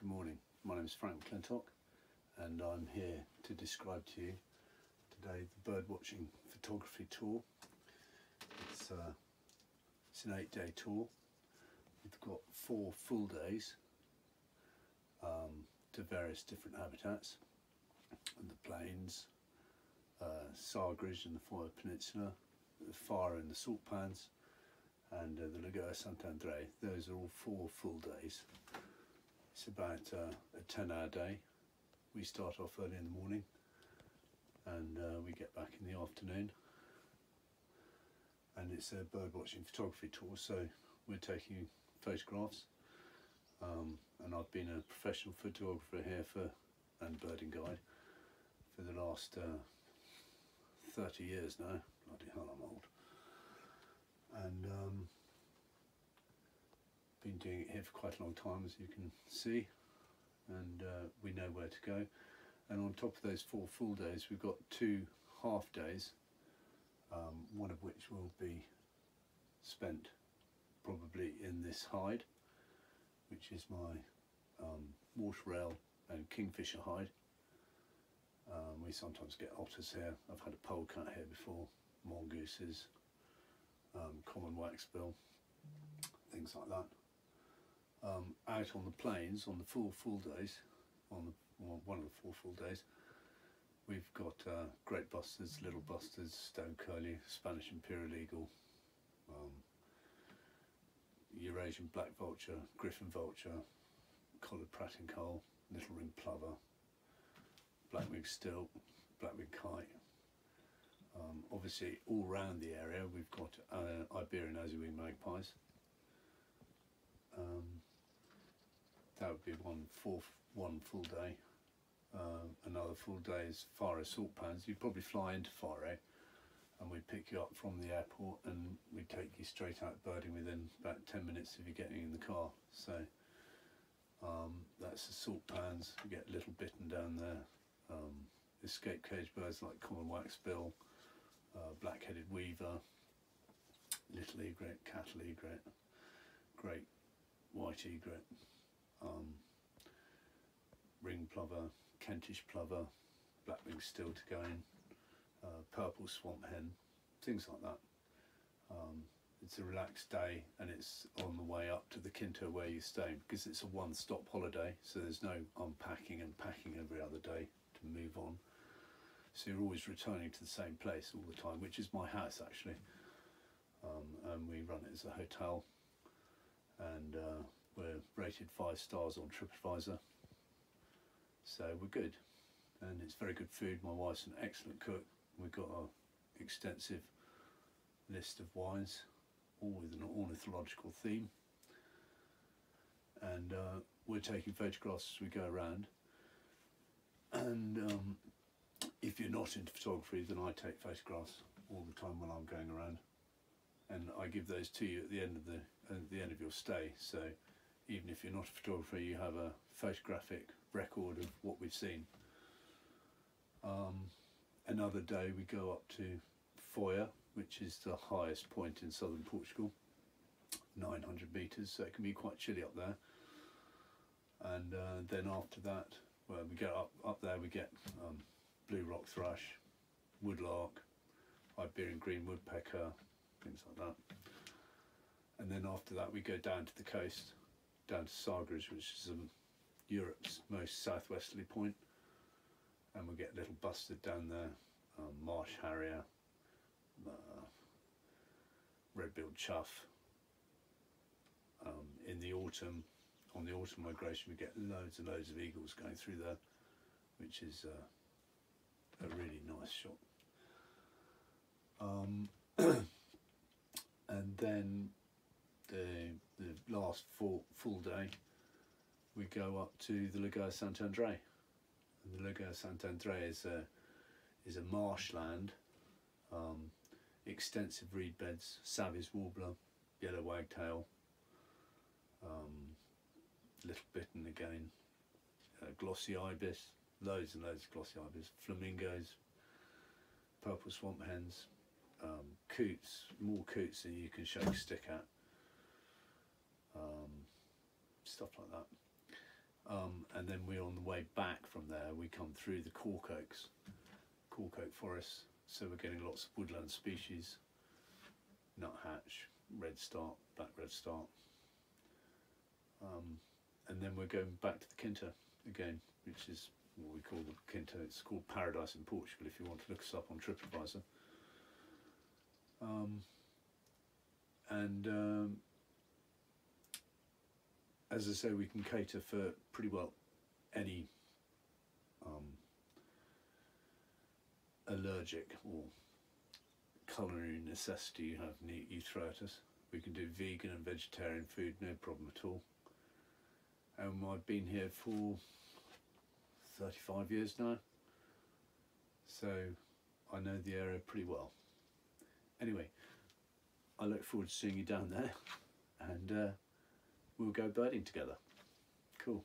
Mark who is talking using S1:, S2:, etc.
S1: Good morning. My name is Frank McClintock and I'm here to describe to you today the bird watching photography tour. It's, uh, it's an eight day tour. We've got four full days um, to various different habitats and the plains, uh, Sagres and the Foia Peninsula, the Faro and the salt pans and uh, the Lagoa Sant'Andrea. Those are all four full days. It's about uh, a 10 hour day. We start off early in the morning and uh, we get back in the afternoon. And it's a bird watching photography tour, so we're taking photographs. Um, and I've been a professional photographer here for and birding guide for the last uh, 30 years now. Bloody hell, I'm old. And um, been doing it here for quite a long time, as you can see, and uh, we know where to go. And on top of those four full days, we've got two half days, um, one of which will be spent probably in this hide, which is my um, water rail and kingfisher hide. Um, we sometimes get otters here. I've had a polecat here before, mongooses, um, common waxbill, things like that. Um, out on the plains on the four full days, on the well, one of the four full days, we've got uh, great bustards, little bustards, stone curlew, Spanish imperial eagle, um, Eurasian black vulture, griffon vulture, collared pratincole, little ring plover, black-winged stilt, black-winged kite. Um, obviously, all round the area, we've got uh, Iberian azure-wing magpies. Um, that would be one full one full day. Uh, another full day is Faro salt pans. You'd probably fly into Faro and we'd pick you up from the airport and we'd take you straight out birding within about 10 minutes of you getting in the car. So um, that's the salt pans. You get little bittern down there. Um, escape cage birds like common waxbill, uh, black-headed weaver, little egret, cattle egret, great white egret, um, ring plover, Kentish plover, black-winged stilt again, uh, purple swamp hen, things like that. Um, it's a relaxed day and it's on the way up to the Quinta where you stay because it's a one-stop holiday so there's no unpacking and packing every other day to move on. So you're always returning to the same place all the time which is my house actually. Um, and we run it as a hotel. And uh, we're rated five stars on TripAdvisor. So we're good. And it's very good food. My wife's an excellent cook. We've got an extensive list of wines all with an ornithological theme. And uh, we're taking photographs as we go around. And um, if you're not into photography then I take photographs all the time when I'm going around. And I give those to you at the end of the at the end of your stay. So even if you're not a photographer you have a photographic record of what we've seen. Um, another day we go up to Foia which is the highest point in southern Portugal. 900 meters so it can be quite chilly up there. And uh, then after that well we get up up there we get um, blue rock thrush woodlark Iberian green woodpecker things like that. And then after that we go down to the coast down to Sagres which is um, Europe's most southwesterly point and we get a little bustard down there um, marsh harrier uh, red-billed chough. Um, in the autumn, on the autumn migration, we get loads and loads of eagles going through there, which is uh, a really nice shot. Um, and then the the last full full day, we go up to the Lagoa Sant'Andrea. And the Lagoa Sant'Andrea is a is a marshland um, extensive reed beds, Savi's warbler, yellow wagtail, um, little bittern again, uh, glossy ibis, loads and loads of glossy ibis, flamingos, purple swamp hens, um, coots, more coots than you can shake a stick at, um, stuff like that. Um, and then we're on the way back from there. We come through the cork oaks, cork oak forests. So we're getting lots of woodland species, nuthatch, red start, black red start. Um, and then we're going back to the Quinta again, which is what we call the Quinta. It's called Paradise in Portugal if you want to look us up on TripAdvisor. Um, and um, as I say, we can cater for pretty well any um, allergic or culinary necessity you have ne- you throw at us. We can do vegan and vegetarian food, no problem at all. And I've been here for 35 years now, so I know the area pretty well. Anyway, I look forward to seeing you down there, and uh, we'll go birding together. Cool.